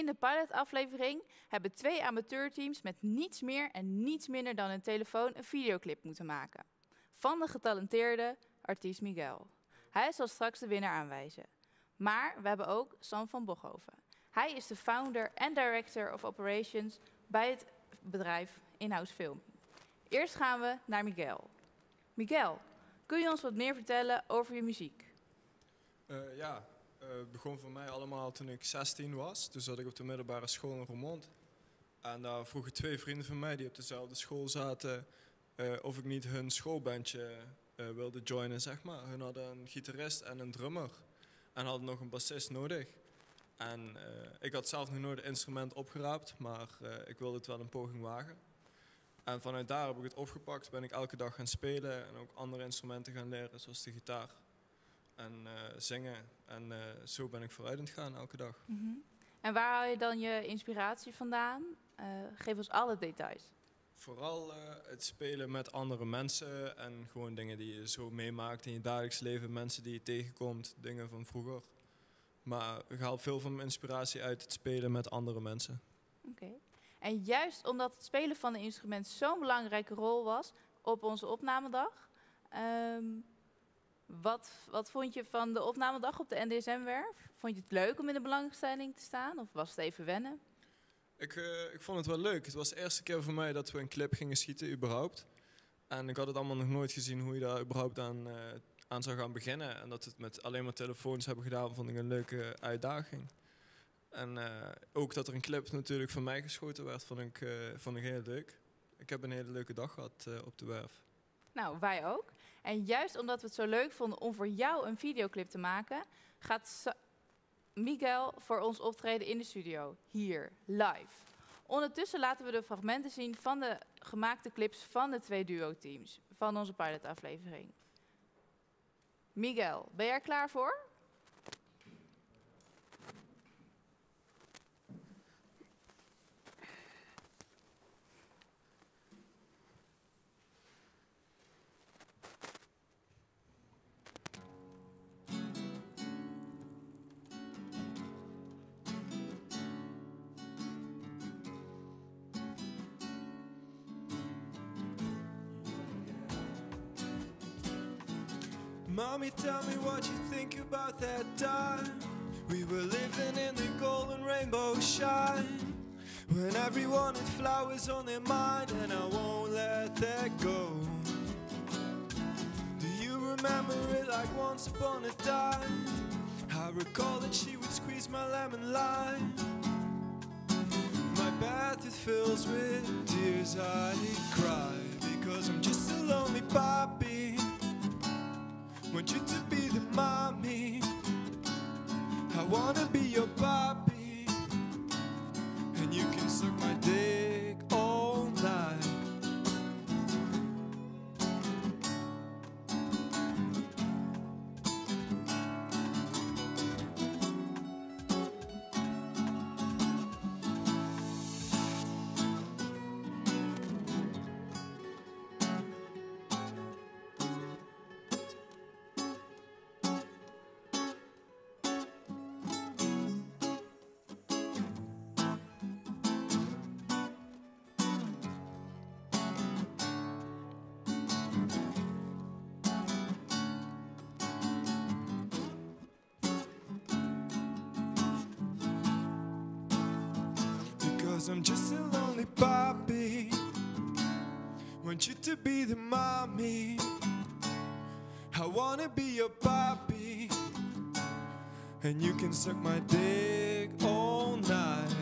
In de pilotaflevering hebben twee amateurteams met niets meer en niets minder dan een telefoon een videoclip moeten maken. Van de getalenteerde artiest Miguel. Hij zal straks de winnaar aanwijzen. Maar we hebben ook Sam van Bochhoven. Hij is de founder en director of operations bij het bedrijf Inhouse Film. Eerst gaan we naar Miguel. Miguel, kun je ons wat meer vertellen over je muziek? Uh, ja, het begon voor mij allemaal toen ik 16 was. Toen zat ik op de middelbare school in Roermond. En daar vroegen twee vrienden van mij die op dezelfde school zaten... Uh, of ik niet hun schoolbandje wilde joinen, zeg maar. Hun hadden een gitarist en een drummer. En hadden nog een bassist nodig. En ik had zelf nog nooit een instrument opgeraapt, maar ik wilde het wel een poging wagen. En vanuit daar heb ik het opgepakt, ben ik elke dag gaan spelen en ook andere instrumenten gaan leren, zoals de gitaar en uh, zingen. En uh, zo ben ik vooruit aan het gaan elke dag. Mm -hmm. En waar haal je dan je inspiratie vandaan? Uh, geef ons alle details. Vooral het spelen met andere mensen en gewoon dingen die je zo meemaakt in je dagelijks leven. Mensen die je tegenkomt, dingen van vroeger. Maar ik haal veel van mijn inspiratie uit het spelen met andere mensen. Oké. Okay. En juist omdat het spelen van een instrument zo'n belangrijke rol was op onze opnamedag. Um, wat, wat vond je van de opnamedag op de NDSM-werf? Vond je het leuk om in de belangstelling te staan of was het even wennen? Ik, uh, ik vond het wel leuk. Het was de eerste keer voor mij dat we een clip gingen schieten überhaupt. En ik had het allemaal nog nooit gezien hoe je daar überhaupt aan, uh, aan zou gaan beginnen. En dat we het met alleen maar telefoons hebben gedaan, vond ik een leuke uitdaging. En uh, ook dat er een clip natuurlijk van mij geschoten werd, vond ik, vond ik heel leuk. Ik heb een hele leuke dag gehad op de werf. Nou, wij ook. En juist omdat we het zo leuk vonden om voor jou een videoclip te maken, gaat Miguel voor ons optreden in de studio, hier, live. Ondertussen laten we de fragmenten zien van de gemaakte clips van de twee duo-teams van onze pilotaflevering. Miguel, ben jij er klaar voor? Mommy, tell me what you think about that time. We were living in the golden rainbow shine. When everyone had flowers on their mind, and I won't let that go. Do you remember it like once upon a time? I recall that she would squeeze my lemon lime. My bath it fills with tears I cry because I'm just a lonely puppy. Want you to be the mommy. I wanna be your puppy. And you can suck my dick I'm just a lonely puppy. Want you to be the mommy. I wanna be your puppy. And you can suck my dick all night.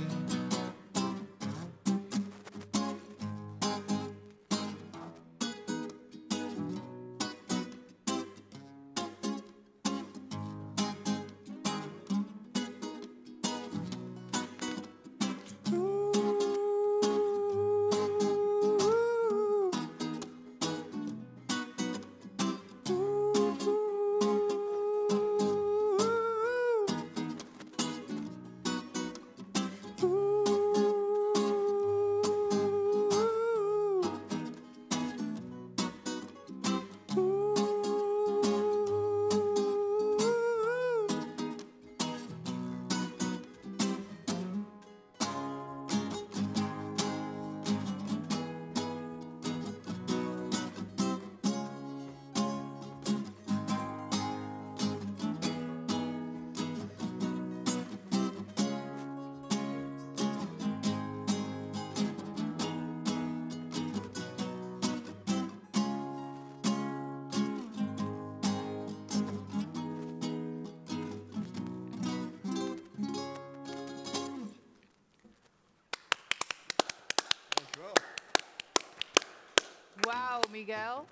Miguel.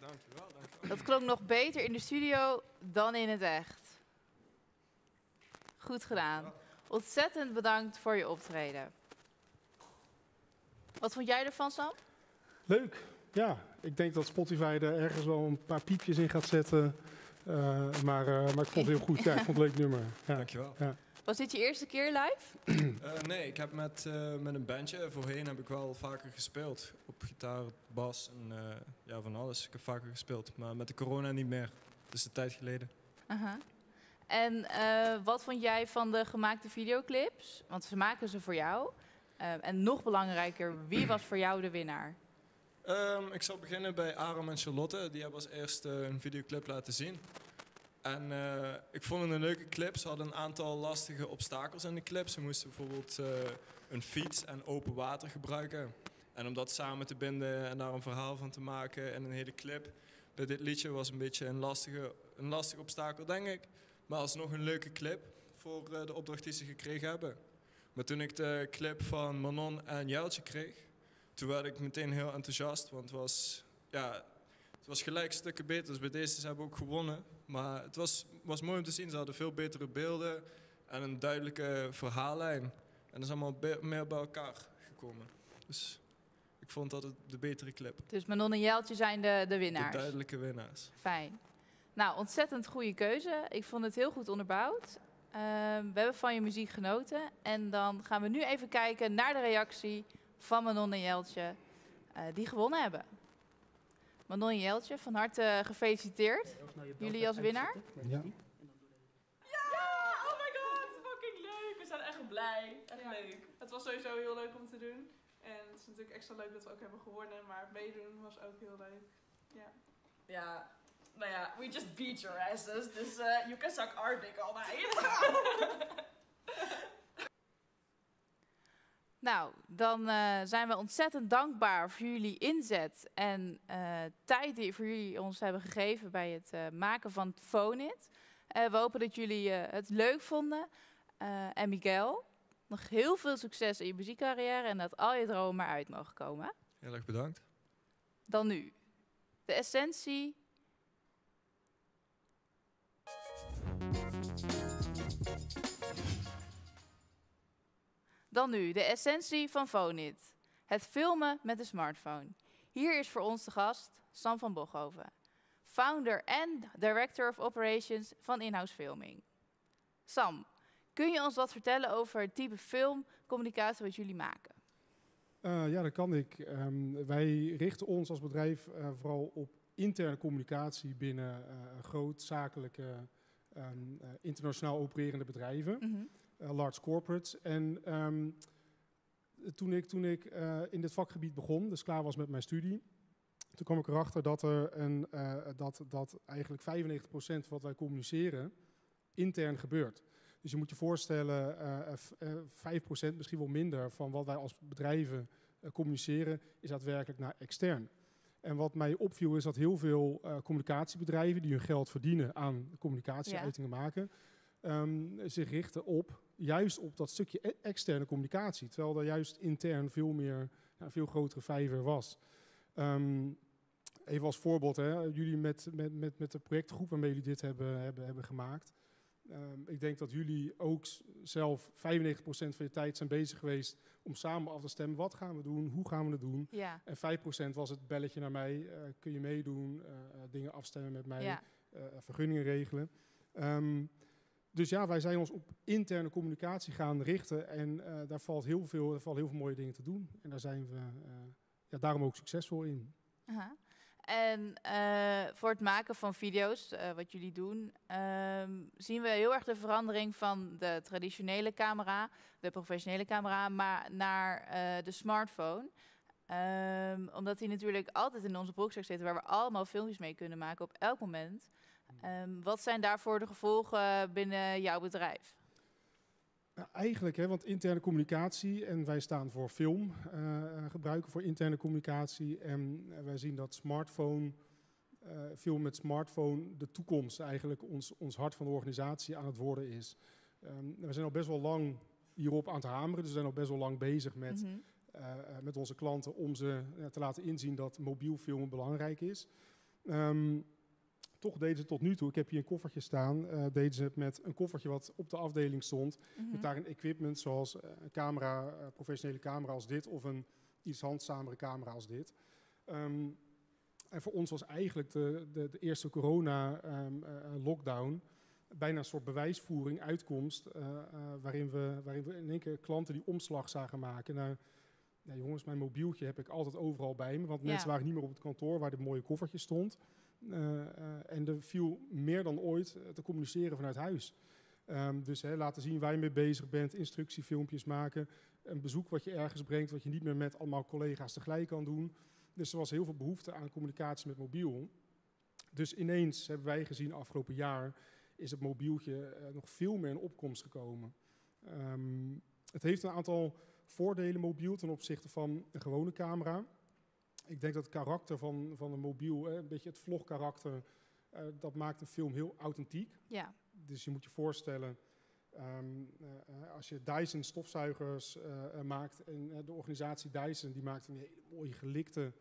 Dankjewel, dankjewel. Dat klonk nog beter in de studio dan in het echt. Goed gedaan. Ontzettend bedankt voor je optreden. Wat vond jij ervan, Sam? Leuk. Ja, ik denk dat Spotify er ergens wel een paar piepjes in gaat zetten. Eh, maar, eh, maar ik vond het heel goed. Ja, ik vond het een leuk nummer. Ja. Dankjewel. Was dit je eerste keer live? Eh, nee, ik heb met, eh, met een bandje, voorheen heb ik wel vaker gespeeld. Op gitaar, bas en eh, ja, van alles. Ik heb vaker gespeeld, maar met de corona niet meer. Dat is een tijd geleden. Aha. En wat vond jij van de gemaakte videoclips? Want ze maken ze voor jou. En nog belangrijker, wie was voor jou de winnaar? Ehm, ik zal beginnen bij Aram en Charlotte. Die hebben als eerste een videoclip laten zien. En eh, ik vond het een leuke clip. Ze hadden een aantal lastige obstakels in de clip. Ze moesten bijvoorbeeld eh, een fiets en open water gebruiken. En om dat samen te binden en daar een verhaal van te maken en een hele clip. Bij dit liedje was een beetje een lastige, een obstakel, denk ik. Maar alsnog een leuke clip voor eh, de opdracht die ze gekregen hebben. Maar toen ik de clip van Manon en Jeltje kreeg, toen werd ik meteen heel enthousiast. Want het was, ja, het was gelijk stukken beter. Dus bij deze ze hebben ook gewonnen. Maar het was, was mooi om te zien. Ze hadden veel betere beelden en een duidelijke verhaallijn. En dat is allemaal meer bij elkaar gekomen. Dus ik vond dat het de betere clip. Dus Manon en Jeltje zijn de, de De winnaars. duidelijke winnaars. Fijn. Nou, ontzettend goede keuze. Ik vond het heel goed onderbouwd. Ehm, we hebben van je muziek genoten. En dan gaan we nu even kijken naar de reactie van Manon en Jeltje, eh, die gewonnen hebben. Manon en Jeltje, van harte gefeliciteerd. Jullie als winnaar? Ja. Ja, oh my god, fucking leuk. We zijn echt blij. Echt leuk. Het was sowieso heel leuk om te doen. En het is natuurlijk extra leuk dat we ook hebben gewonnen, maar meedoen was ook heel leuk. Ja. Ja, nou ja, we just beat your asses, dus eh you can suck our dick all night. Nou, dan eh, zijn we ontzettend dankbaar voor jullie inzet en eh, tijd die voor jullie ons hebben gegeven bij het eh, maken van. Eh, we hopen dat jullie het leuk vonden. En Miguel, nog heel veel succes in je muziekcarrière en dat al je dromen maar uit mogen komen. Heel erg bedankt. Dan nu, de essentie. Dan nu, de essentie van Phonit. Het filmen met de smartphone. Hier is voor ons de gast Sam van Bochhoven. Founder en Director of Operations van Inhouse Filming. Sam, kun je ons wat vertellen over het type filmcommunicatie wat jullie maken? Eh, ja, dat kan ik. Ehm, wij richten ons als bedrijf eh, vooral op interne communicatie binnen eh, grootzakelijke, ehm, eh, internationaal opererende bedrijven, Mhm. Large corporates. En ehm, toen ik, toen ik eh, in dit vakgebied begon, dus klaar was met mijn studie, toen kwam ik erachter dat, er een, eh, dat, dat eigenlijk 95% van wat wij communiceren intern gebeurt. Dus je moet je voorstellen, eh, f- eh, 5% misschien wel minder van wat wij als bedrijven eh, communiceren, is daadwerkelijk naar extern. En wat mij opviel is dat heel veel eh, communicatiebedrijven die hun geld verdienen aan communicatieuitingen maken, ehm, zich richten op juist op dat stukje e- externe communicatie. Terwijl er juist intern veel meer, een veel grotere vijver was. Ehm, even als voorbeeld, hè, jullie met, met, met, met de projectgroep waarmee jullie dit hebben, hebben, hebben gemaakt. Ehm, ik denk dat jullie ook zelf 95% van je tijd zijn bezig geweest om samen af te stemmen. Wat gaan we doen? Hoe gaan we het doen? Ja, En 5% was het belletje naar mij. eh, kun je meedoen? eh, eh, dingen afstemmen met mij? ja. vergunningen regelen. Ehm, dus ja, wij zijn ons op interne communicatie gaan richten. En eh, daar, valt heel veel, daar vallen heel veel mooie dingen te doen. En daar zijn we eh, ja, daarom ook succesvol in. Aha. En eh, voor het maken van video's, wat jullie doen, ehm, zien we heel erg de verandering van de traditionele camera, de professionele camera, maar naar de smartphone. Ehm, omdat die natuurlijk altijd in onze broekzak zit, waar we allemaal filmpjes mee kunnen maken op elk moment. Ehm, wat zijn daarvoor de gevolgen binnen jouw bedrijf? Nou, eigenlijk, hè, want interne communicatie, en wij staan voor film, eh, gebruiken voor interne communicatie. En eh, wij zien dat smartphone, eh, film met smartphone, de toekomst eigenlijk ons, ons hart van de organisatie aan het worden is. Ehm, we zijn al best wel lang hierop aan het hameren, dus we zijn al best wel lang bezig met Mhm. eh, eh, met onze klanten om ze eh, te laten inzien dat mobiel filmen belangrijk is. Ehm, toch deden ze tot nu toe, ik heb hier een koffertje staan, eh, deden ze het met een koffertje wat op de afdeling stond. Mhm. Met daarin equipment zoals eh, een camera, eh, professionele camera als dit of een iets handzamere camera als dit. Ehm, en voor ons was eigenlijk de, de, de eerste corona-lockdown bijna een soort bewijsvoering, uitkomst, waarin, we, waarin we in één keer klanten die omslag zagen maken naar... Ja, jongens, mijn mobieltje heb ik altijd overal bij me, want Ja. mensen waren niet meer op het kantoor waar dit mooie koffertje stond. Eh, eh, en er viel meer dan ooit eh, te communiceren vanuit huis. Ehm, dus laten zien waar je mee bezig bent, instructiefilmpjes maken, een bezoek wat je ergens brengt, wat je niet meer met allemaal collega's tegelijk kan doen. Dus er was heel veel behoefte aan communicatie met mobiel. Dus ineens hebben wij gezien afgelopen jaar is het mobieltje nog veel meer in opkomst gekomen. Ehm, het heeft een aantal voordelen mobiel ten opzichte van een gewone camera. Ik denk dat het karakter van, van een mobiel, eh, een beetje het vlogkarakter, eh, dat maakt een film heel authentiek. Ja, Dus je moet je voorstellen, ehm, eh, eh, als je Dyson stofzuigers maakt, en de organisatie Dyson die maakt een hele mooie gelikte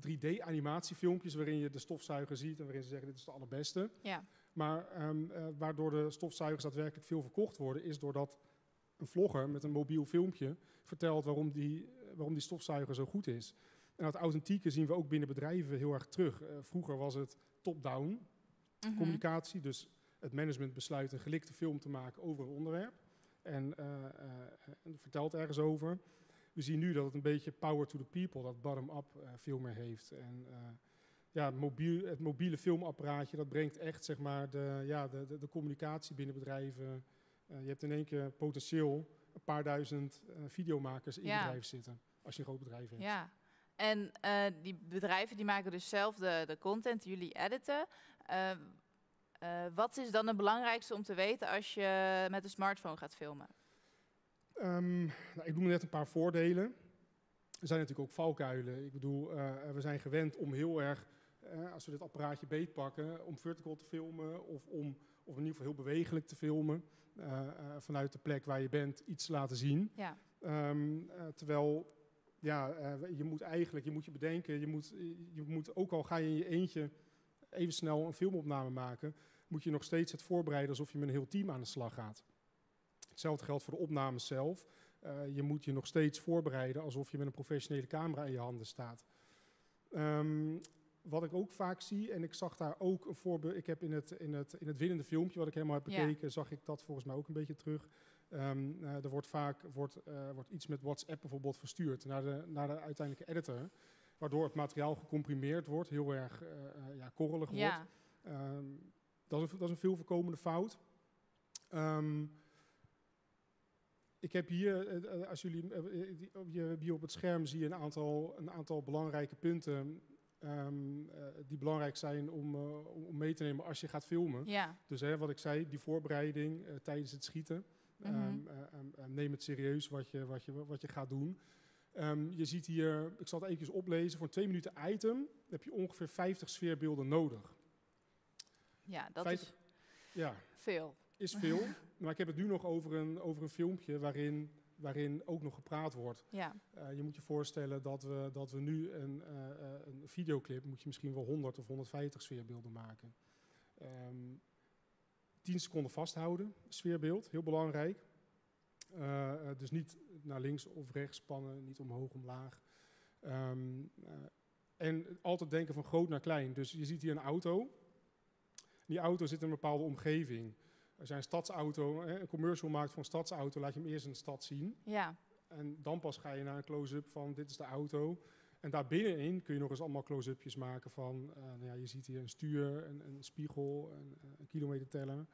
3D-animatiefilmpjes waarin je de stofzuiger ziet en waarin ze zeggen dit is de allerbeste. ja, Maar ehm, eh, waardoor de stofzuigers daadwerkelijk veel verkocht worden, is doordat een vlogger met een mobiel filmpje vertelt waarom die, waarom die stofzuiger zo goed is. En dat authentieke zien we ook binnen bedrijven heel erg terug. Eh, vroeger was het top-down Mhm. communicatie, dus het management besluit een gelikte film te maken over een onderwerp en, eh, eh, en vertelt ergens over. We zien nu dat het een beetje power to the people, dat bottom-up veel meer heeft. En ja, mobiel, het mobiele filmapparaatje, dat brengt echt zeg maar, de, ja, de, de, de communicatie binnen bedrijven. Je hebt in één keer potentieel een paar duizend videomakers in Ja. bedrijf zitten, als je een groot bedrijf hebt. Ja, en eh, die bedrijven die maken dus zelf de, de content, jullie editen. Eh, eh, wat is dan het belangrijkste om te weten als je met een smartphone gaat filmen? Ehm, nou, ik noem net een paar voordelen. Er zijn natuurlijk ook valkuilen. Ik bedoel, we zijn gewend om heel erg, als we dit apparaatje beetpakken, om vertical te filmen of om, of in ieder geval heel bewegelijk te filmen. vanuit de plek waar je bent iets te laten zien. Ja, Ehm, eh, terwijl, ja, eh, je moet eigenlijk, je moet je bedenken, je moet, je moet ook al ga je in je eentje even snel een filmopname maken, moet je nog steeds het voorbereiden alsof je met een heel team aan de slag gaat. Hetzelfde geldt voor de opnames zelf. Eh, je moet je nog steeds voorbereiden alsof je met een professionele camera in je handen staat. Ehm, wat ik ook vaak zie, en ik zag daar ook een voorbeeld, ik heb in het, in, het, in het winnende filmpje wat ik helemaal heb Ja. bekeken, zag ik dat volgens mij ook een beetje terug. Ehm, eh, er wordt vaak wordt, eh, wordt iets met WhatsApp bijvoorbeeld verstuurd naar de, naar de uiteindelijke editor, waardoor het materiaal gecomprimeerd wordt, heel erg eh, ja, korrelig wordt. ja, Ehm, dat, is, een- dat is een veel voorkomende fout. Ehm, ik heb hier, als jullie, hier op het scherm zie je een aantal, een aantal belangrijke punten die belangrijk zijn om, om- mee te nemen als je gaat filmen. ja, Dus hè, wat ik zei, die voorbereiding tijdens het schieten. Eh, neem het serieus wat je, wat je, wat je gaat doen. Je ziet hier, ik zal het eventjes oplezen, voor een twee minuten item heb je ongeveer 50 sfeerbeelden nodig. ja, dat is Ja, veel. is veel. maar ik heb het nu nog over een, over een filmpje waarin, waarin ook nog gepraat wordt. Ja, Eh, je moet je voorstellen dat we, dat we nu een, eh, eh, een videoclip, moet je misschien wel 100 of 150 sfeerbeelden maken. 10 seconden vasthouden, sfeerbeeld, heel belangrijk. Eh, eh, dus niet naar links of rechts spannen, niet omhoog, omlaag. Ehm, eh, en altijd denken van groot naar klein. Dus je ziet hier een auto. Die auto zit in een bepaalde omgeving. Als jij een stadsauto, een commercial maakt voor een stadsauto, laat je hem eerst in de stad zien. ja, En dan pas ga je naar een close-up van dit is de auto. En daar binnenin kun je nog eens allemaal close-upjes maken van, eh, nou ja, je ziet hier een stuur, een, een spiegel, een, een kilometerteller.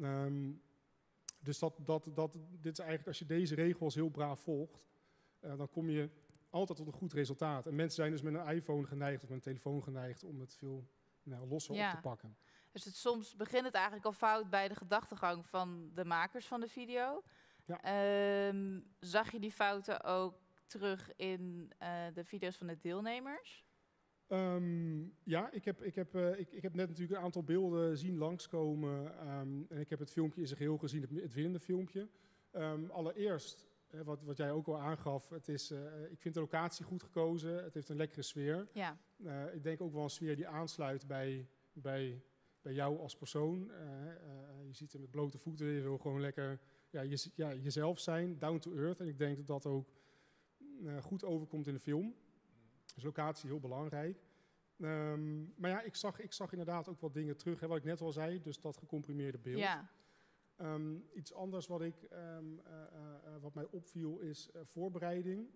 Ehm, dus dat, dat, dat, dit is eigenlijk, als je deze regels heel braaf volgt, eh, dan kom je altijd tot een goed resultaat. En mensen zijn dus met een iPhone geneigd of met een telefoon geneigd om het veel nou, losser Ja. op te pakken. dus het, soms begint het eigenlijk al fout bij de gedachtegang van de makers van de video. Ja. Ehm, zag je die fouten ook terug in eh, de video's van de deelnemers? Ehm, ja, ik heb, ik, heb, eh, ik, ik heb net natuurlijk een aantal beelden zien langskomen. ehm, en ik heb het filmpje in zijn geheel gezien, het, het winnende filmpje. Ehm, allereerst wat, wat jij ook al aangaf, het is, eh, ik vind de locatie goed gekozen. Het heeft een lekkere sfeer. Ja, ik denk ook wel een sfeer die aansluit bij, bij, bij jou als persoon. Je ziet er met blote voeten, je wil gewoon lekker ja, je, ja, jezelf zijn, down to earth. En ik denk dat dat ook goed overkomt in de film. Dus locatie heel belangrijk. Ehm, maar ja, ik zag, ik zag inderdaad ook wat dingen terug, hè, wat ik net al zei. Dus dat gecomprimeerde beeld. ja, Ehm, iets anders wat, ik, ehm, eh, eh, eh, wat mij opviel is eh, voorbereiding.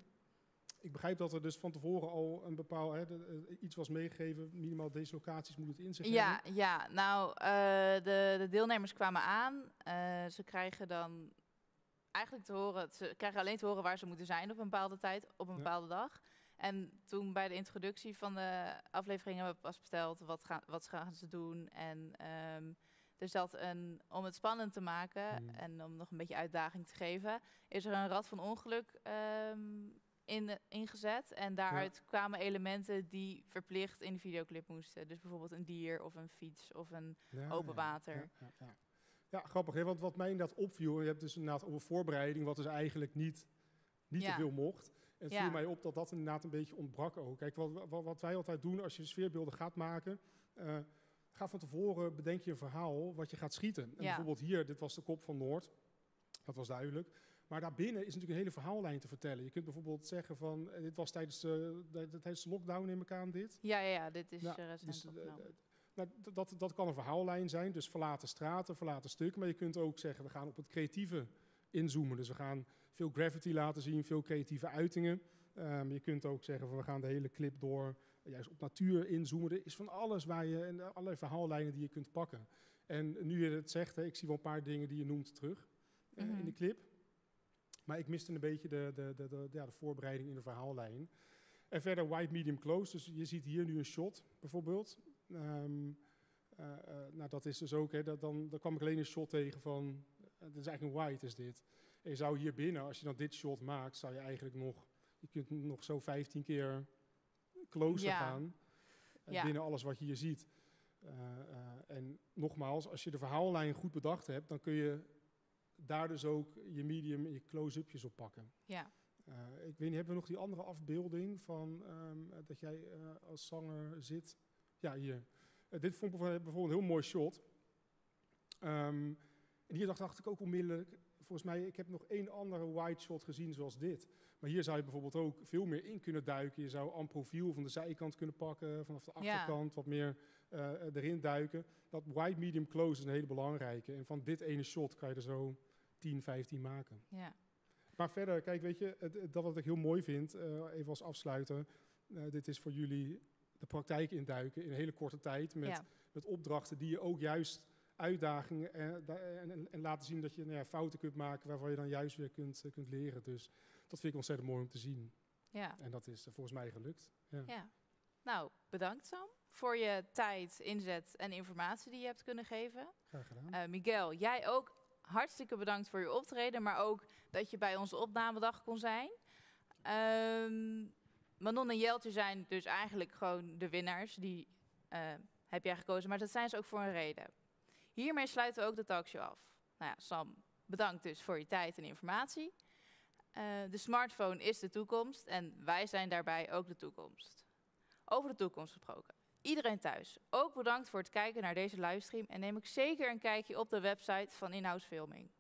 Ik begrijp dat er dus van tevoren al een bepaald hè, de- eh, iets was meegegeven. Minimaal deze locaties moeten het in zich ja, hebben. ja. Nou, eh, de, de deelnemers kwamen aan. Eh, ze krijgen dan eigenlijk te horen, ze krijgen alleen te horen waar ze moeten zijn op een bepaalde tijd, op een Ja. bepaalde dag. En toen bij de introductie van de aflevering hebben we pas verteld wat, gaan, wat gaan ze doen. En dus dat een, om het spannend te maken Hmm. en om nog een beetje uitdaging te geven, is er een rad van ongeluk ehm, in, ingezet. En daaruit kwamen elementen die verplicht in de videoclip moesten. Dus bijvoorbeeld een dier of een fiets of een... Ja, open ja, water. Ja, ja, grappig. Hè? Want wat mij inderdaad opviel, je hebt dus inderdaad over voorbereiding, wat dus eigenlijk niet, niet Ja. te veel mocht. En het Ja. viel mij op dat dat inderdaad een beetje ontbrak ook. Kijk, wat, wat, wat wij altijd doen als je sfeerbeelden gaat maken, eh, ga van tevoren, bedenk je een verhaal wat je gaat schieten. En Ja. bijvoorbeeld hier, dit was de kop van Noord, dat was duidelijk. Maar daarbinnen is natuurlijk een hele verhaallijn te vertellen. Je kunt bijvoorbeeld zeggen van, eh, dit was tijdens de, de- tijdens de lockdown, neem ik aan dit. Ja, ja, ja dit is eh, recent Dus, eh, opgenomen. Nou, dat, dat kan een verhaallijn zijn, dus verlaten straten, verlaten stukken. Maar je kunt ook zeggen, we gaan op het creatieve inzoomen. Dus we gaan veel graffiti laten zien, veel creatieve uitingen. Ehm, je kunt ook zeggen, van, we gaan de hele clip door juist op natuur inzoomen. Er is van alles waar je, en allerlei verhaallijnen die je kunt pakken. En nu je het zegt, hè, ik zie wel een paar dingen die je noemt terug eh, Mhm. in de clip. Maar ik miste een beetje de, de, de, de, ja, de voorbereiding in de verhaallijn. En verder wide, medium, close. Dus je ziet hier nu een shot bijvoorbeeld. Eh, eh, nou, dat is dus ook, hè, dat, dan, dan kwam ik alleen een shot tegen van, eh, dit is eigenlijk een wide is dit. En je zou hier binnen, als je dan dit shot maakt, zou je eigenlijk nog, je kunt nog zo 15 keer closer Ja. gaan. eh, Ja. Binnen alles wat je hier ziet. Eh, eh, en nogmaals, als je de verhaallijn goed bedacht hebt, dan kun je daar dus ook je medium en je close-upjes op pakken. Ja. Eh, ik weet niet, hebben we nog die andere afbeelding van ehm, eh, dat jij eh, als zanger zit? Ja, hier. Eh, dit vond ik bijvoorbeeld een heel mooi shot. Ehm, en hier dacht, dacht ik ook onmiddellijk, volgens mij, ik heb nog één andere wide shot gezien zoals dit. Maar hier zou je bijvoorbeeld ook veel meer in kunnen duiken. Je zou een profiel van de zijkant kunnen pakken, vanaf de Ja. achterkant wat meer eh, erin duiken. Dat wide, medium, close is een hele belangrijke. En van dit ene shot kan je er zo 10, 15 maken. ja. Maar verder, kijk, weet je, dat wat ik heel mooi vind, eh, even als afsluiter. eh, dit is voor jullie de praktijk induiken in een hele korte tijd. Met, ja. met opdrachten die je ook juist uitdagingen en, da- en, en- en laten zien dat je nou ja, fouten kunt maken waarvan je dan juist weer kunt, eh, kunt leren. Dus dat vind ik ontzettend mooi om te zien. ja. En dat is eh, volgens mij gelukt. Ja. Ja. Nou, bedankt Sam voor je tijd, inzet en informatie die je hebt kunnen geven. Graag gedaan. Eh, Miguel, jij ook hartstikke bedankt voor je optreden, maar ook dat je bij onze opnamedag kon zijn. Ehm, Manon en Jeltje zijn dus eigenlijk gewoon de winnaars. Die eh, heb jij gekozen, maar dat zijn ze ook voor een reden. Hiermee sluiten we ook de talkshow af. Nou ja, Sam, bedankt dus voor je tijd en informatie. Eh, de smartphone is de toekomst en wij zijn daarbij ook de toekomst. Over de toekomst gesproken. Iedereen thuis, ook bedankt voor het kijken naar deze livestream en neem ik zeker een kijkje op de website van Inhouse Filming.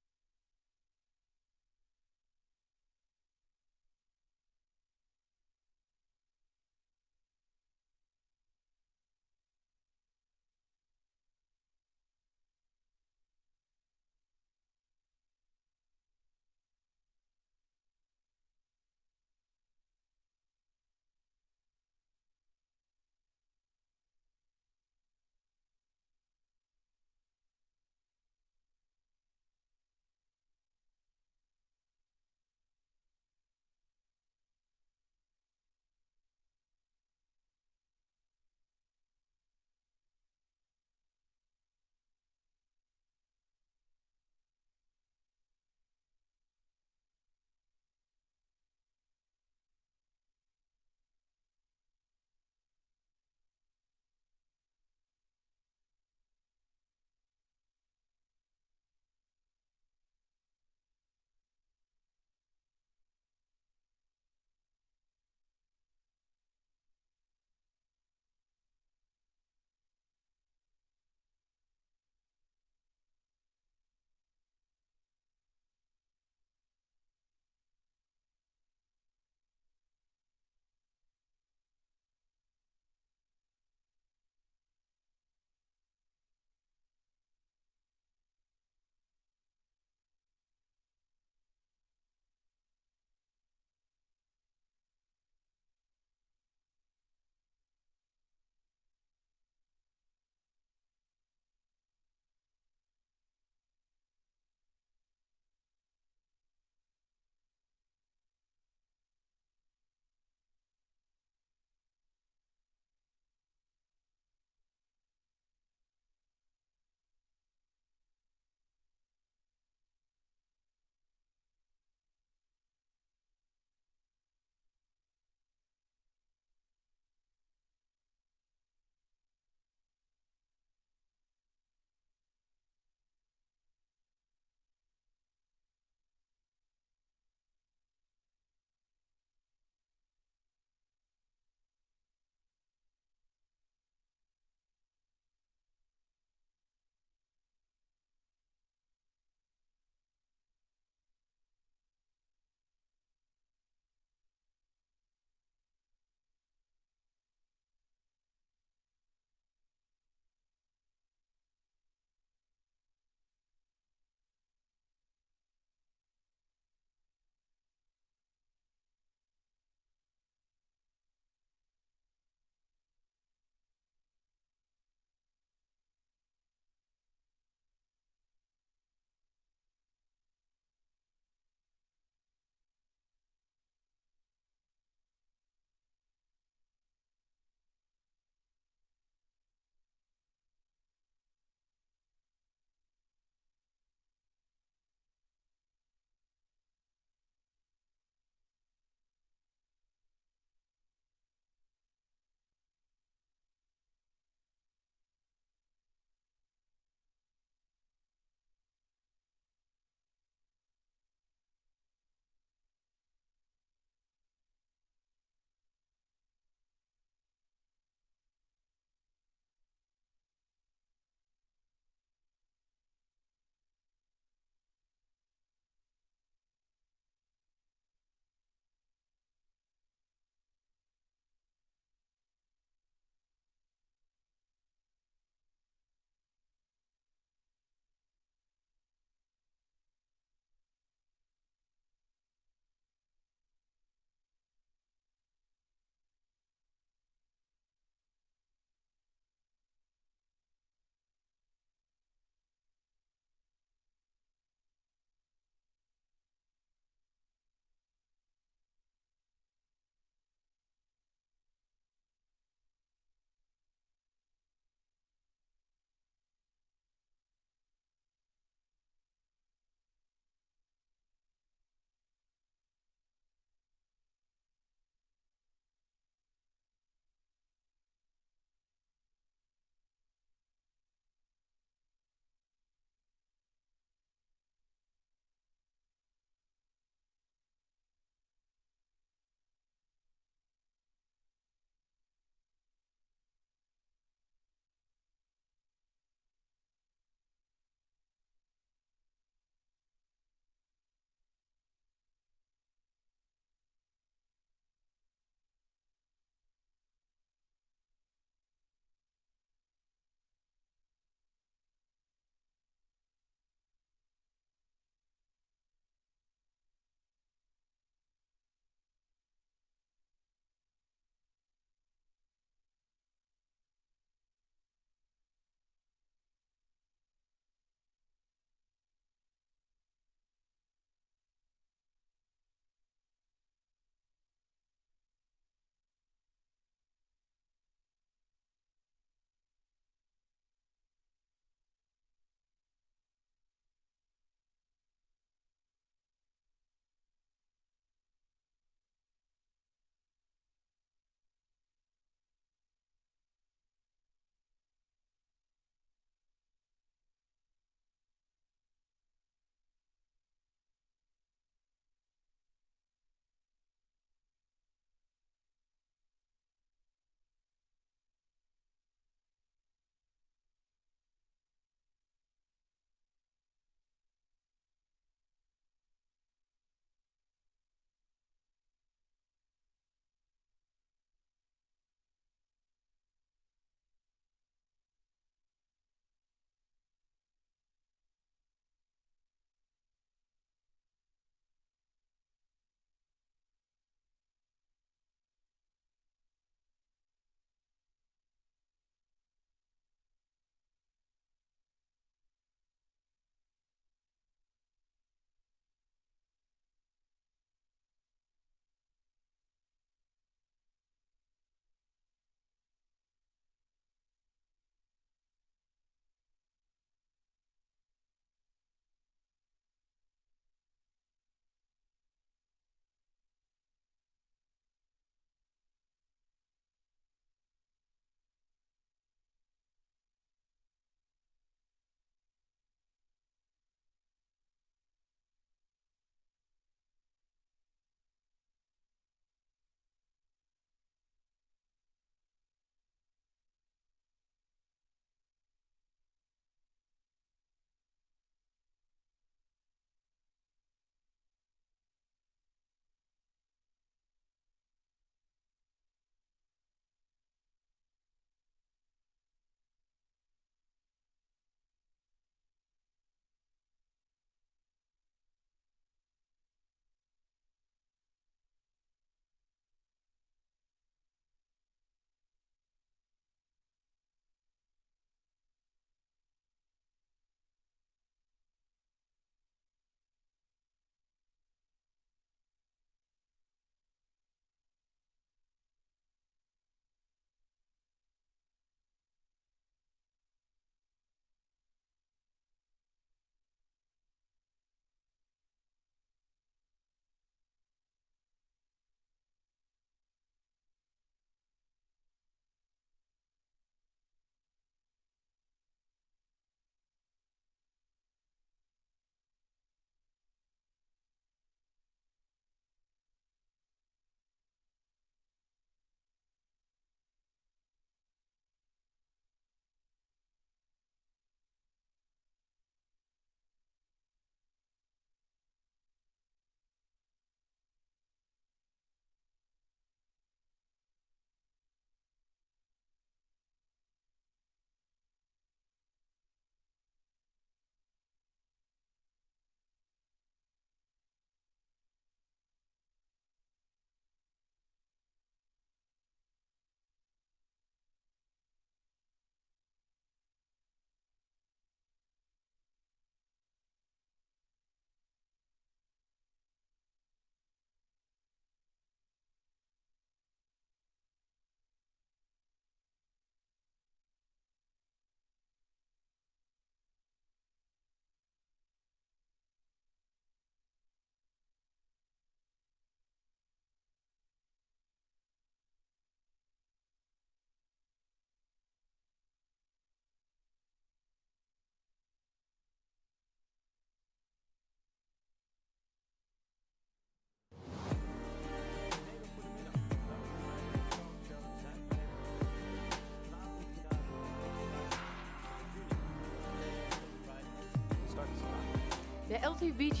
LTBG,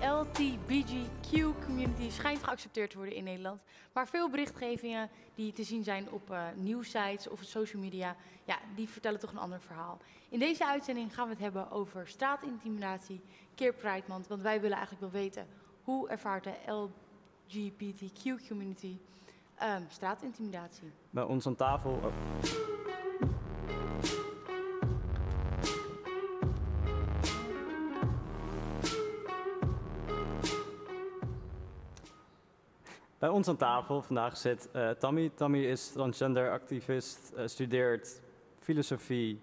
eh, LTBGQ community schijnt geaccepteerd te worden in Nederland. Maar veel berichtgevingen die te zien zijn op eh nieuwsites of social media, ja, die vertellen toch een ander verhaal. In deze uitzending gaan we het hebben over straatintimidatie, keer Pride Month. Want wij willen eigenlijk wel weten hoe ervaart de LGBTQ community ehm, straatintimidatie. Bij ons aan tafel. oh. Bij ons aan tafel vandaag zit eh, Tammy. Tammy is transgender activist, eh, studeert filosofie,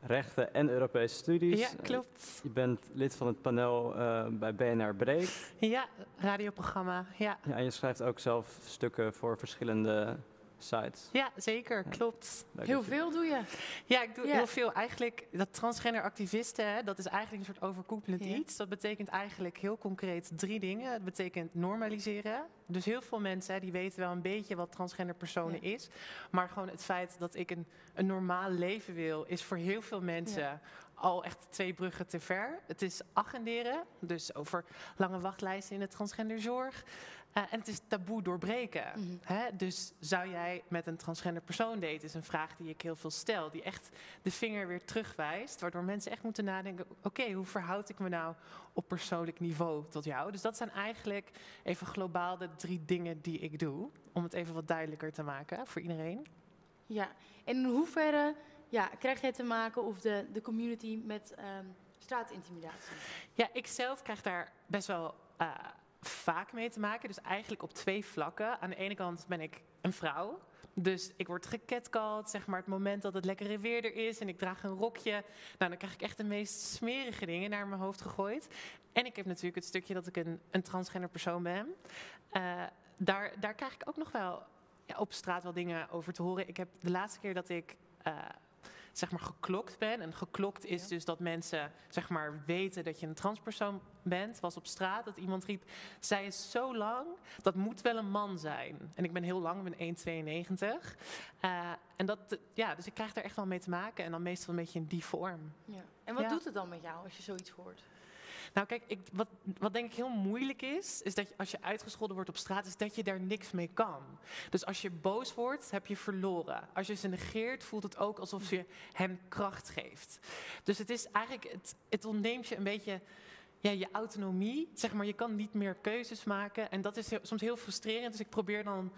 rechten en Europese studies. Ja, Eh, klopt. je bent lid van het panel eh, bij BNR Breed. Ja, radioprogramma. Ja, Ja, en je schrijft ook zelf stukken voor verschillende sites. ja zeker, Ja. klopt. Leuk Heel veel doe je. Ja, ik doe Ja. heel veel. Eigenlijk, dat transgender activisten, hè, dat is eigenlijk een soort overkoepelend Ja. iets. Dat betekent eigenlijk heel concreet drie dingen. Het betekent normaliseren. Dus heel veel mensen hè, die weten wel een beetje wat transgender personen is. Maar gewoon het feit dat ik een, een normaal leven wil, is voor heel veel mensen al echt twee bruggen te ver. Het is agenderen, dus over lange wachtlijsten in de transgenderzorg. Eh, en het is taboe doorbreken. Mhm. Hè? Dus zou jij met een transgender persoon daten? Is een vraag die ik heel veel stel. Die echt de vinger weer terugwijst. Waardoor mensen echt moeten nadenken: oké, hoe verhoud ik me nou op persoonlijk niveau tot jou? Dus dat zijn eigenlijk even globaal de drie dingen die ik doe. Om het even wat duidelijker te maken voor iedereen. Ja, en in hoeverre ja, krijg jij te maken of de, de community met ehm, straatintimidatie? Ja, ik zelf krijg daar best wel eh, vaak mee te maken. Dus eigenlijk op twee vlakken. Aan de ene kant ben ik een vrouw. Dus ik word gecatcalled, zeg maar het moment dat het lekkere weer er is en ik draag een rokje. Nou, dan krijg ik echt de meest smerige dingen naar mijn hoofd gegooid. En ik heb natuurlijk het stukje dat ik een, een transgender persoon ben. Eh, daar, daar krijg ik ook nog wel ja, op straat wel dingen over te horen. Ik heb de laatste keer dat ik eh, zeg maar geklokt ben. En geklokt is Ja. dus dat mensen zeg maar weten dat je een transpersoon bent. Was op straat dat iemand riep, zij is zo lang, dat moet wel een man zijn. En ik ben heel lang, ik ben 1,92. Eh, en dat, ja, dus ik krijg daar echt wel mee te maken. En dan meestal een beetje in die vorm. Ja. En wat Ja. doet het dan met jou als je zoiets hoort? Nou kijk, ik, wat, wat denk ik heel moeilijk is, is dat als je uitgescholden wordt op straat, is dat je daar niks mee kan. Dus als je boos wordt, heb je verloren. Als je ze negeert, voelt het ook alsof je hen kracht geeft. Dus het is eigenlijk, het, het ontneemt je een beetje ja, je autonomie. Zeg maar, je kan niet meer keuzes maken. En dat is soms heel frustrerend. Dus ik probeer dan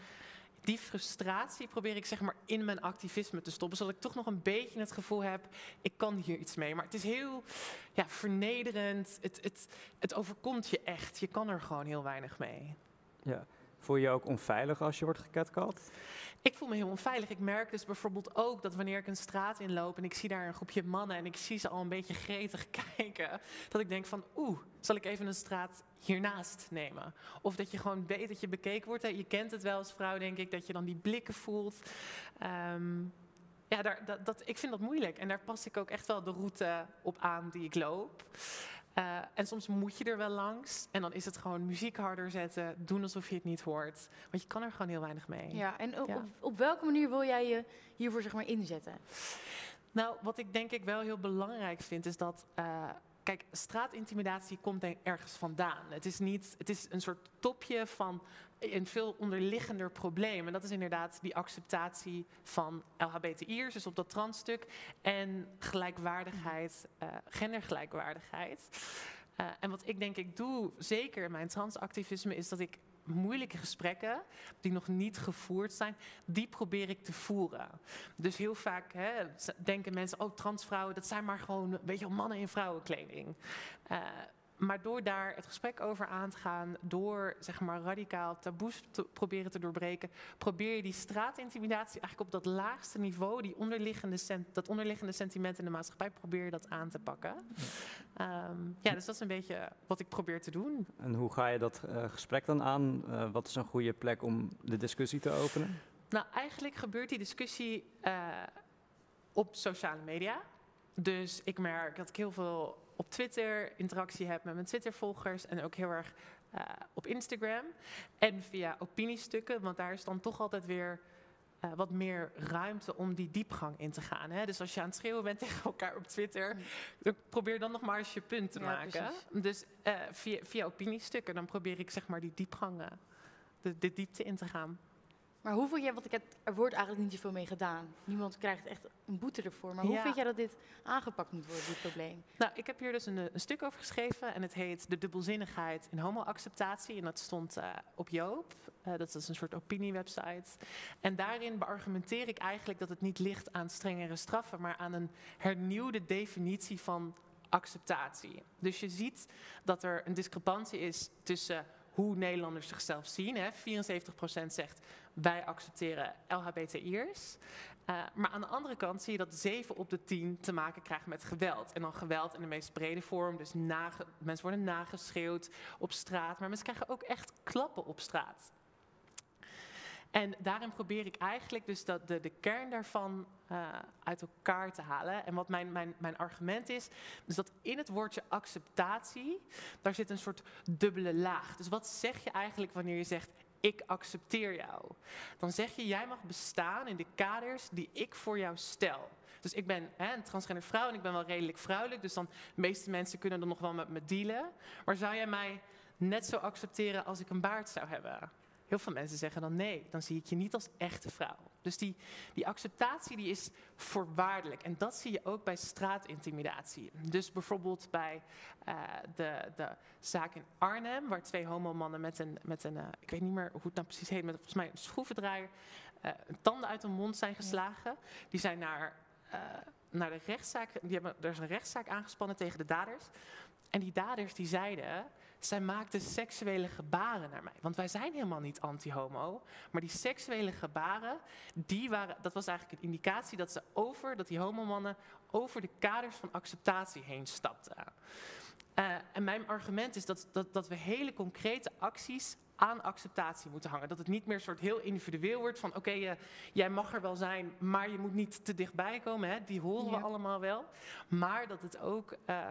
die frustratie probeer ik zeg maar in mijn activisme te stoppen. Zodat ik toch nog een beetje het gevoel heb, ik kan hier iets mee. Maar het is heel ja, vernederend. Het, het, het overkomt je echt. Je kan er gewoon heel weinig mee. Ja. Voel je je ook onveilig als je wordt gecatcalled? Ik voel me heel onveilig. Ik merk dus bijvoorbeeld ook dat wanneer ik een straat inloop en ik zie daar een groepje mannen en ik zie ze al een beetje gretig kijken, dat ik denk van oeh, zal ik even een straat hiernaast nemen? Of dat je gewoon weet dat je bekeken wordt. Hè. Je kent het wel als vrouw, denk ik, dat je dan die blikken voelt. Ehm, ja, daar, dat, dat, ik vind dat moeilijk. En daar pas ik ook echt wel de route op aan die ik loop. Eh, en soms moet je er wel langs. En dan is het gewoon muziek harder zetten. Doen alsof je het niet hoort. Want je kan er gewoon heel weinig mee. Ja, en op, Ja. op, op welke manier wil jij je hiervoor zeg maar inzetten? Nou, wat ik denk ik wel heel belangrijk vind, is dat. eh, kijk, straatintimidatie komt ergens vandaan. Het is, niet, het is een soort topje van een veel onderliggender probleem. En dat is inderdaad die acceptatie van LHBTI'ers, dus op dat transstuk. En gelijkwaardigheid, eh, gendergelijkwaardigheid. Eh, en wat ik denk ik doe, zeker in mijn transactivisme, is dat ik moeilijke gesprekken die nog niet gevoerd zijn, die probeer ik te voeren. Dus heel vaak hè, denken mensen, oh transvrouwen, dat zijn maar gewoon een beetje mannen in vrouwenkleding. Eh, maar door daar het gesprek over aan te gaan, door zeg maar radicaal taboes te proberen te doorbreken, probeer je die straatintimidatie eigenlijk op dat laagste niveau, die onderliggende dat onderliggende sentiment in de maatschappij, probeer je dat aan te pakken. Ehm, ja, dus dat is een beetje wat ik probeer te doen. En hoe ga je dat eh, gesprek dan aan? Eh, wat is een goede plek om de discussie te openen? Nou, eigenlijk gebeurt die discussie eh, op sociale media. Dus ik merk dat ik heel veel op Twitter interactie heb met mijn Twitter-volgers en ook heel erg eh, op Instagram. En via opiniestukken, want daar is dan toch altijd weer eh, wat meer ruimte om die diepgang in te gaan. Hè? Dus als je aan het schreeuwen bent tegen elkaar op Twitter, dan probeer dan nog maar eens je punt te Ja, maken. precies. Dus eh, via, via opiniestukken, dan probeer ik zeg maar die diepgang, de, de diepte in te gaan. Maar hoe vind jij, want ik heb, er wordt eigenlijk niet zoveel mee gedaan. Niemand krijgt echt een boete ervoor. Maar hoe Ja. vind jij dat dit aangepakt moet worden, dit probleem? Nou, ik heb hier dus een, eh, een stuk over geschreven en het heet De dubbelzinnigheid in homoacceptatie. En dat stond eh, op Joop, Eh, dat is een soort opiniewebsite. En daarin beargumenteer ik eigenlijk dat het niet ligt aan strengere straffen, maar aan een hernieuwde definitie van acceptatie. Dus je ziet dat er een discrepantie is tussen hoe Nederlanders zichzelf zien. Hè. 74% zegt wij accepteren LHBTI'ers. Uh, maar aan de andere kant zie je dat 7 op de 10 te maken krijgt met geweld. En dan geweld in de meest brede vorm. Dus mensen worden nageschreeuwd op straat. Maar mensen krijgen ook echt klappen op straat. En daarin probeer ik eigenlijk dus dat de, de kern daarvan eh, uit elkaar te halen. En wat mijn, mijn, mijn argument is, is dat in het woordje acceptatie, daar zit een soort dubbele laag. Dus wat zeg je eigenlijk wanneer je zegt, ik accepteer jou? Dan zeg je, jij mag bestaan in de kaders die ik voor jou stel. Dus ik ben hè, een transgender vrouw en ik ben wel redelijk vrouwelijk. Dus dan, de meeste mensen kunnen dan nog wel met me dealen. Maar zou jij mij net zo accepteren als ik een baard zou hebben? Heel veel mensen zeggen dan nee, dan zie ik je niet als echte vrouw. Dus die, die acceptatie die is voorwaardelijk. En dat zie je ook bij straatintimidatie. Dus bijvoorbeeld bij eh, de, de zaak in Arnhem, waar twee homomannen met een, met een eh, ik weet niet meer hoe het nou precies heet, met volgens mij een schroevendraaier, eh, tanden uit hun mond zijn geslagen. Die zijn naar, naar de rechtszaak, die hebben, er is een rechtszaak aangespannen tegen de daders. En die daders die zeiden, zij maakten seksuele gebaren naar mij. Want wij zijn helemaal niet anti-homo. Maar die seksuele gebaren, die waren, dat was eigenlijk een indicatie dat ze over, dat die homomannen over de kaders van acceptatie heen stapten. Uh, en mijn argument is dat, dat, dat we hele concrete acties aan acceptatie moeten hangen. Dat het niet meer een soort heel individueel wordt van oké, okay, uh, jij mag er wel zijn, maar je moet niet te dichtbij komen. Hè? Die horen Ja. we allemaal wel. Maar dat het ook. Uh,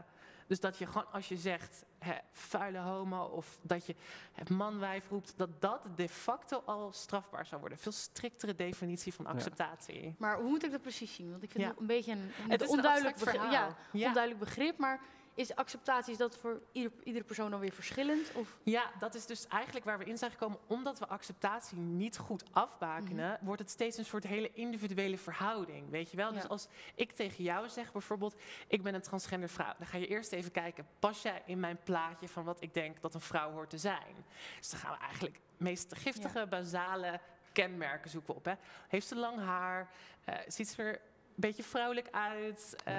dus dat je gewoon als je zegt hè, vuile homo of dat je het manwijf roept, dat dat de facto al strafbaar zou worden. Veel striktere definitie van acceptatie. Maar hoe moet ik dat precies zien? Want ik vind Ja. het een beetje een, een Het is een onduidelijk, begrip, ja, Ja. onduidelijk begrip. Maar is acceptatie is dat voor ieder, iedere persoon dan weer verschillend? Of? Ja, dat is dus eigenlijk waar we in zijn gekomen. Omdat we acceptatie niet goed afbakenen, wordt het steeds een soort hele individuele verhouding. Weet je wel? Dus als ik tegen jou zeg bijvoorbeeld, ik ben een transgender vrouw. Dan ga je eerst even kijken, pas jij in mijn plaatje van wat ik denk dat een vrouw hoort te zijn? Dus dan gaan we eigenlijk meest giftige, basale kenmerken zoeken we op. Hè? Heeft ze lang haar? Eh, ziet ze er een beetje vrouwelijk uit? Eh,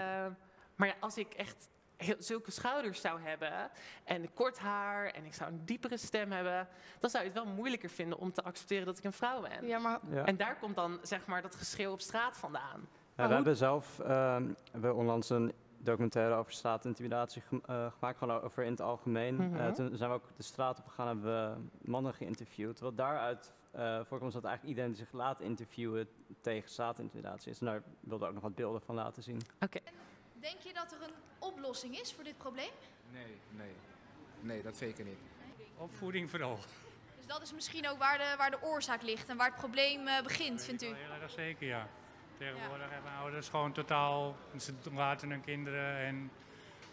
maar ja, als ik echt heel, zulke schouders zou hebben en kort haar en ik zou een diepere stem hebben, dan zou je het wel moeilijker vinden om te accepteren dat ik een vrouw ben. Ja, maar Ja. En daar komt dan zeg maar dat geschreeuw op straat vandaan. Ja, we hebben zelf ehm, we hebben onlangs een documentaire over straatintimidatie gem- eh, gemaakt, gewoon over in het algemeen. Eh, toen zijn we ook de straat op gegaan, hebben we mannen geïnterviewd. Wat daaruit eh voorkomt is dat eigenlijk iedereen die zich laat interviewen tegen straatintimidatie is. En daar wilden we ook nog wat beelden van laten zien. Denk je dat er een oplossing is voor dit probleem? Nee, nee. Nee, dat zeker niet. Opvoeding vooral. Dus dat is misschien ook waar de, waar de oorzaak ligt en waar het probleem eh, begint, vindt u? Heel erg zeker, ja. Tegenwoordig hebben ouders gewoon totaal, ze laten hun kinderen en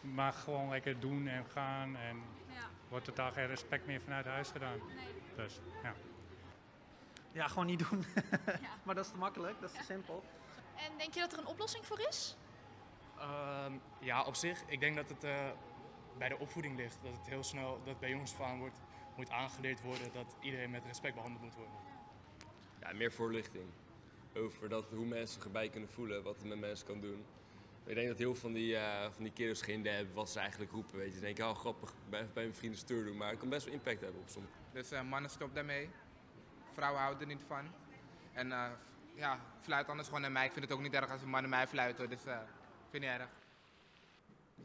mag gewoon lekker doen en gaan en Ja. wordt totaal geen respect meer vanuit huis gedaan. Dus, ja. Ja, gewoon niet doen. maar dat is te makkelijk, dat is te simpel. En denk je dat er een oplossing voor is? Ehm, ja, op zich. Ik denk dat het eh, bij de opvoeding ligt. Dat het heel snel, dat bij jongens van wordt, moet aangeleerd worden dat iedereen met respect behandeld moet worden. Ja, meer voorlichting over dat, hoe mensen zich erbij kunnen voelen, wat het met mensen kan doen. Ik denk dat heel veel van die, eh van die kerels geen idee hebben wat ze eigenlijk roepen. Weet je. Denk ik, oh grappig, bij, bij mijn vrienden stoer doen. Maar het kan best wel impact hebben op sommige. Dus eh, mannen stop daarmee. Vrouwen houden er niet van. En eh, ja, fluit anders gewoon naar mij. Ik vind het ook niet erg als een man naar mij fluit. hoor. Dus eh vind niet erg.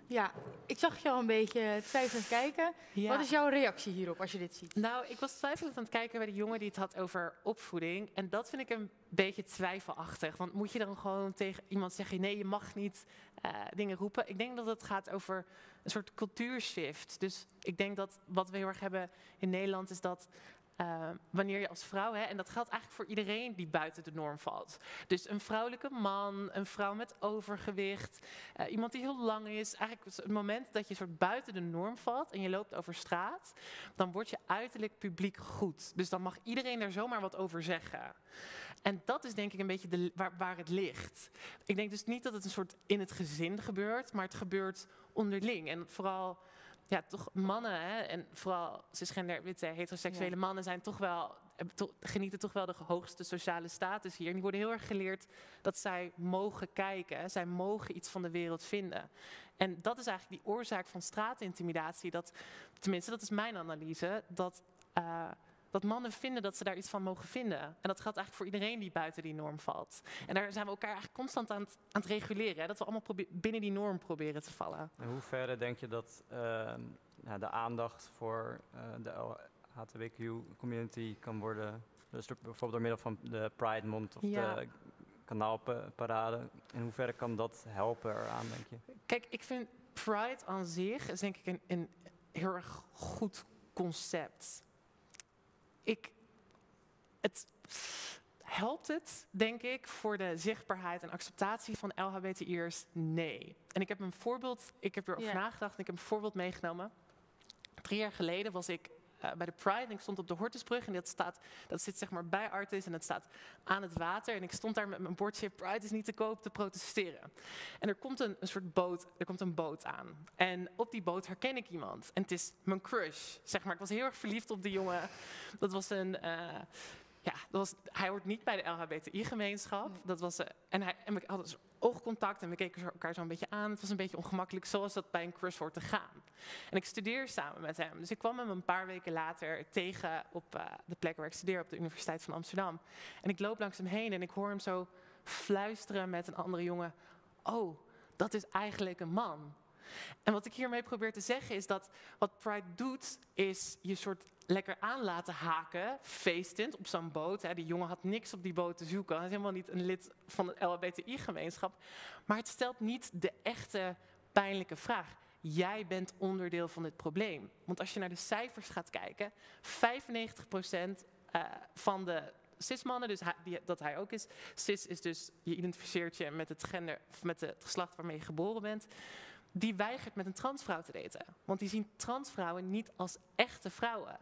ja, ik zag je al een beetje twijfelend kijken. Ja. Wat is jouw reactie hierop als je dit ziet? Nou, ik was twijfelend aan het kijken bij de jongen die het had over opvoeding. En dat vind ik een beetje twijfelachtig. Want moet je dan gewoon tegen iemand zeggen: nee, je mag niet eh, dingen roepen? Ik denk dat het gaat over een soort cultuurshift. Dus ik denk dat wat we heel erg hebben in Nederland is dat eh, wanneer je als vrouw, hè, en dat geldt eigenlijk voor iedereen die buiten de norm valt. Dus een vrouwelijke man, een vrouw met overgewicht, eh, iemand die heel lang is. Eigenlijk het moment dat je soort buiten de norm valt en je loopt over straat, dan word je uiterlijk publiek goed. Dus dan mag iedereen er zomaar wat over zeggen. En dat is denk ik een beetje de, waar, waar het ligt. Ik denk dus niet dat het een soort in het gezin gebeurt, maar het gebeurt onderling. En vooral ja, toch mannen, hè, en vooral cisgender, witte, heteroseksuele Ja. mannen zijn toch wel, to- genieten toch wel de hoogste sociale status hier. En die worden heel erg geleerd dat zij mogen kijken, zij mogen iets van de wereld vinden. En dat is eigenlijk die oorzaak van straatintimidatie. Dat, tenminste, dat is mijn analyse, dat, eh, dat mannen vinden dat ze daar iets van mogen vinden. En dat geldt eigenlijk voor iedereen die buiten die norm valt. En daar zijn we elkaar eigenlijk constant aan het, aan het reguleren. Hè? Dat we allemaal binnen die norm proberen te vallen. In hoeverre denk je dat ehm, de aandacht voor eh, de HTWQ-community kan worden, dus door- bijvoorbeeld door middel van de Pride Month of Ja. de kanaalparade, in hoeverre kan dat helpen eraan, denk je? Kijk, ik vind Pride aan zich is denk ik een, een heel erg goed concept. Ik, het helpt het, denk ik, voor de zichtbaarheid en acceptatie van LHBTI'ers? Nee. En ik heb een voorbeeld, ik heb erover nagedacht en ik heb een voorbeeld meegenomen. Drie jaar geleden was ik eh, bij de Pride en ik stond op de Hortusbrug en dat, staat, dat zit zeg maar bij Artis en dat staat aan het water. En ik stond daar met mijn bordje Pride is niet te koop te protesteren. En er komt een, een soort boot, er komt een boot aan. En op die boot herken ik iemand. En het is mijn crush, zeg maar. Ik was heel erg verliefd op die jongen. Dat was een... eh, ja, dat was, hij hoort niet bij de LHBTI-gemeenschap. Dat was, eh, en, hij, en we hadden dus oogcontact en we keken elkaar zo een beetje aan. Het was een beetje ongemakkelijk, zoals dat bij een crush hoort te gaan. En ik studeer samen met hem. Dus ik kwam hem een paar weken later tegen op eh, de plek waar ik studeer, op de Universiteit van Amsterdam. En ik loop langs hem heen en ik hoor hem zo fluisteren met een andere jongen. Oh, dat is eigenlijk een man. En wat ik hiermee probeer te zeggen is dat wat Pride doet, is je soort lekker aan laten haken, feestend op zo'n boot. Hè. Die jongen had niks op die boot te zoeken. Hij is helemaal niet een lid van de LHBTI-gemeenschap. Maar het stelt niet de echte pijnlijke vraag. Jij bent onderdeel van dit probleem. Want als je naar de cijfers gaat kijken, 95% eh, van de cismannen, dus die, dat hij ook is. Cis is dus, je identificeert je met het gender, met het geslacht waarmee je geboren bent. Die weigert met een transvrouw te daten. Want die zien transvrouwen niet als echte vrouwen.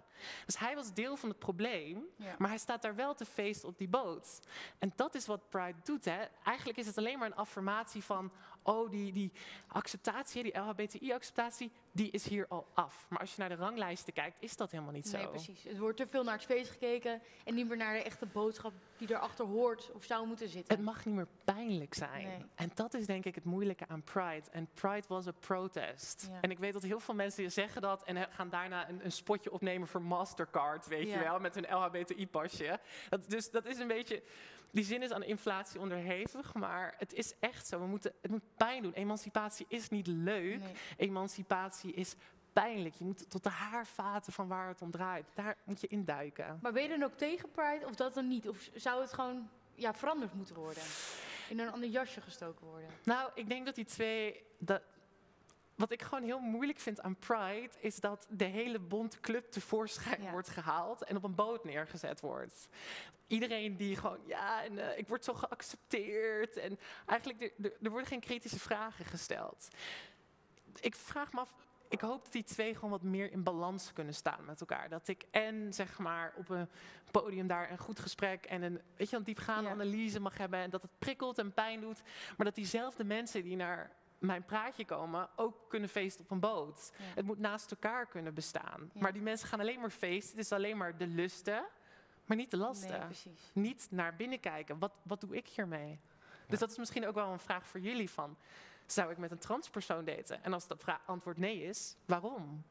Dus hij was deel van het probleem, Ja. maar hij staat daar wel te feesten op die boot. En dat is wat Pride doet. Hè. Eigenlijk is het alleen maar een affirmatie van... oh, die, die acceptatie, die LHBTI-acceptatie, die is hier al af. Maar als je naar de ranglijsten kijkt, is dat helemaal niet zo. Nee, precies. Het wordt te veel naar het feest gekeken en niet meer naar de echte boodschap die erachter hoort of zou moeten zitten. Het mag niet meer pijnlijk zijn. Nee. En dat is denk ik het moeilijke aan Pride. En Pride was a protest. Ja. En ik weet dat heel veel mensen zeggen dat en gaan daarna een, een spotje opnemen voor Mastercard, weet je wel, met hun LHBTI-pasje. Dat, dus dat is een beetje, die zin is aan inflatie onderhevig, maar het is echt zo. We moeten, het moet pijn doen. Emancipatie is niet leuk. Nee. Emancipatie is pijnlijk. Je moet tot de haarvaten van waar het om draait. Daar moet je induiken. Maar ben je dan ook tegen Pride of dat dan niet? Of zou het gewoon ja, veranderd moeten worden? In een ander jasje gestoken worden? Nou, ik denk dat die twee. Dat, wat ik gewoon heel moeilijk vind aan Pride, is dat de hele bonte club tevoorschijn Ja. wordt gehaald en op een boot neergezet wordt. Iedereen die gewoon, ja, en, eh, ik word zo geaccepteerd. En eigenlijk, er, er worden geen kritische vragen gesteld. Ik vraag me af, ik hoop dat die twee gewoon wat meer in balans kunnen staan met elkaar. Dat ik en zeg maar op een podium daar een goed gesprek en een, weet je, een diepgaande Ja. analyse mag hebben. En dat het prikkelt en pijn doet. Maar dat diezelfde mensen die naar mijn praatje komen ook kunnen feesten op een boot. Ja. Het moet naast elkaar kunnen bestaan. Ja. Maar die mensen gaan alleen maar feesten. Het is alleen maar de lusten, maar niet de lasten. Nee, niet naar binnen kijken. Wat, wat doe ik hiermee? Dus dat is misschien ook wel een vraag voor jullie van... Zou ik met een transpersoon daten? En als het vra- antwoord nee is, waarom?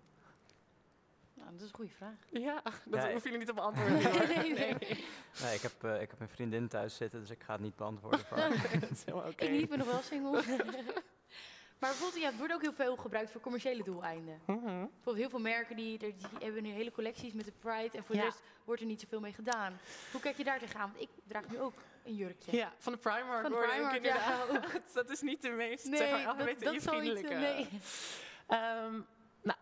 Nou, dat is een goede vraag. Ja, dat Ja, ik- hoeven jullie niet te beantwoorden. Nee, nee, nee. Nee, ik heb, eh, ik heb een vriendin thuis zitten, dus ik ga het niet beantwoorden. voor haar. Dat is. Ik niet, ik ben nog wel single. maar bijvoorbeeld, ja, het wordt ook heel veel gebruikt voor commerciële doeleinden. Mhm. Bijvoorbeeld heel veel merken die, die hebben nu hele collecties met de Pride. En voor Ja. de rest wordt er niet zoveel mee gedaan. Hoe kijk je daar tegenaan? Want ik draag nu ook een jurkje. Ja, van de Primark. Van de hoor ik Primark, ja. Dat is niet de meest Nee, zeg maar, dat, eh, nee. Ehm, nou,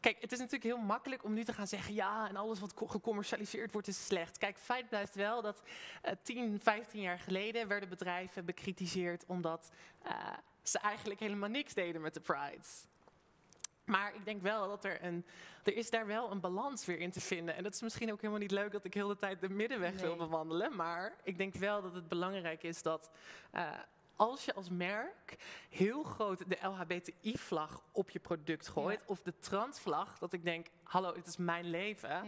kijk, het is natuurlijk heel makkelijk om nu te gaan zeggen, ja, en alles wat co- gecommercialiseerd wordt is slecht. Kijk, feit blijft wel dat eh 10, 15 jaar geleden werden bedrijven bekritiseerd omdat eh, ze eigenlijk helemaal niks deden met de prides. Maar ik denk wel dat er een, er is daar wel een balans weer in te vinden. En dat is misschien ook helemaal niet leuk dat ik heel de tijd de middenweg wil bewandelen. Maar ik denk wel dat het belangrijk is dat eh, als je als merk heel groot de LHBTI-vlag op je product gooit, of de transvlag, dat ik denk, hallo, het is mijn leven.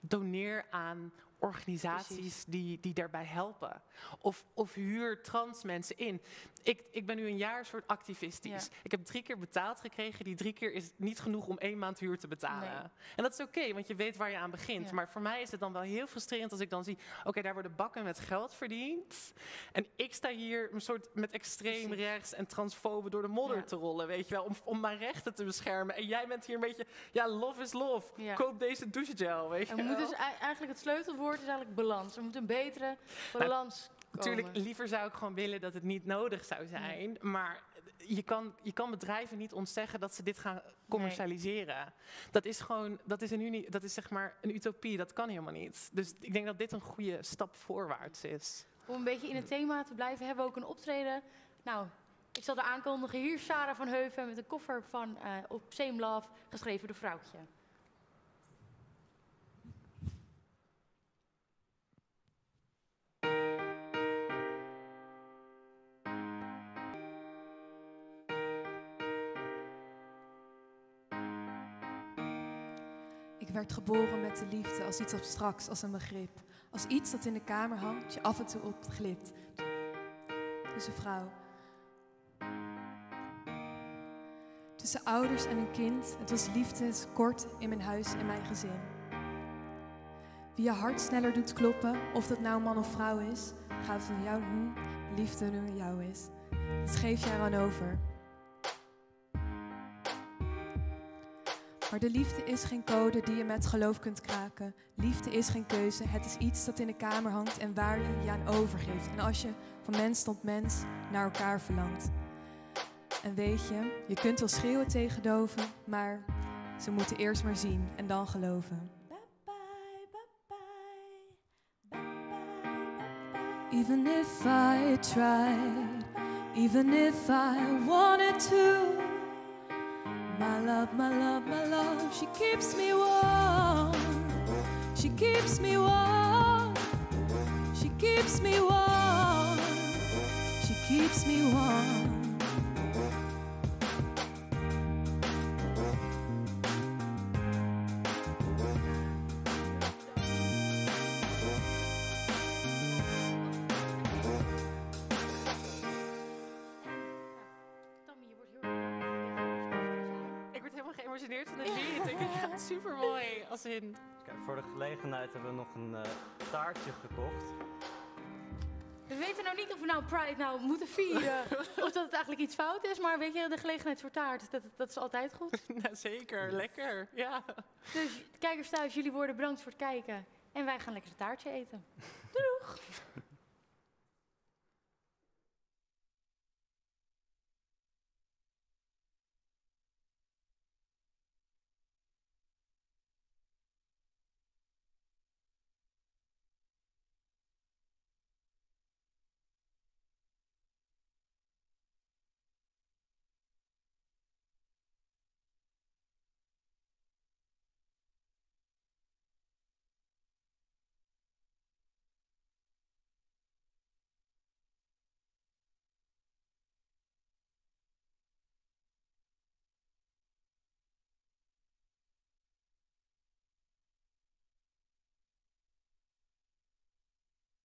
Doneer aan organisaties die, die daarbij helpen. Of, of huur trans mensen in. Ik, ik ben nu een jaar soort activistisch. Ja. Ik heb drie keer betaald gekregen. Die drie keer is niet genoeg om één maand huur te betalen. Nee. En dat is oké, want je weet waar je aan begint. Ja. Maar voor mij is het dan wel heel frustrerend als ik dan zie... oké, daar worden bakken met geld verdiend. En ik sta hier een soort met extreem rechts en transfoben door de modder Ja. te rollen, weet je wel. Om, om mijn rechten te beschermen. En jij bent hier een beetje... Ja, love is love. Koop deze douchegel, weet je Er moet wel. dus ei- eigenlijk het sleutelwoord is eigenlijk balans. Er moet een betere balans komen. Natuurlijk, liever zou ik gewoon willen dat het niet nodig zou zijn. Maar je kan, je kan bedrijven niet ontzeggen dat ze dit gaan commercialiseren. Dat is gewoon, dat is, een uni, dat is zeg maar een utopie, dat kan helemaal niet. Dus ik denk dat dit een goede stap voorwaarts is. Om een beetje in het thema te blijven, hebben we ook een optreden. Nou, ik zal er aankondigen. Hier Sarah van Heuven met een koffer van eh, op Same Love, geschreven door Vrouwtje. Werd geboren met de liefde als iets abstracts, als een begrip. Als iets dat in de kamer hangt, je af en toe opglipt. Een vrouw. Tussen ouders en een kind, het was liefdeskort in mijn huis en mijn gezin. Wie je hart sneller doet kloppen, of dat nou man of vrouw is, gaat van jou, hm, liefde nu jou is. Dat geef je eraan over. Maar de liefde is geen code die je met geloof kunt kraken. Liefde is geen keuze, het is iets dat in de kamer hangt en waar je je aan overgeeft. En als je van mens tot mens naar elkaar verlangt. En weet je, je kunt wel schreeuwen tegen doven, maar ze moeten eerst maar zien en dan geloven. Even if I tried, even if I wanted to. My love, my love, my love, she keeps me warm. She keeps me warm. She keeps me warm. She keeps me warm. Gelegenheid hebben we nog een eh, taartje gekocht. We weten nou niet of we nou Pride nou moeten vieren. of dat het eigenlijk iets fout is. Maar weet je, de gelegenheid voor taart, dat, dat is altijd goed. Ja, zeker, lekker. Ja. Dus kijkers thuis, jullie worden bedankt voor het kijken. En wij gaan lekker een taartje eten.